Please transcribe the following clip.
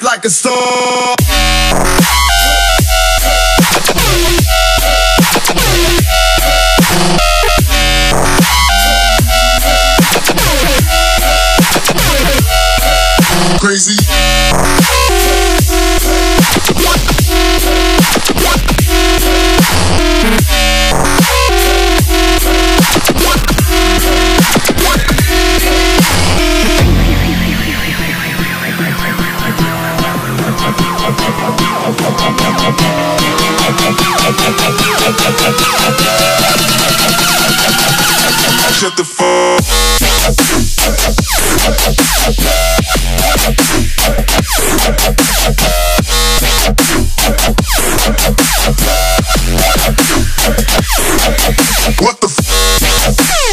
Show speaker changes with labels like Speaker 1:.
Speaker 1: like a star. Crazy. What the f-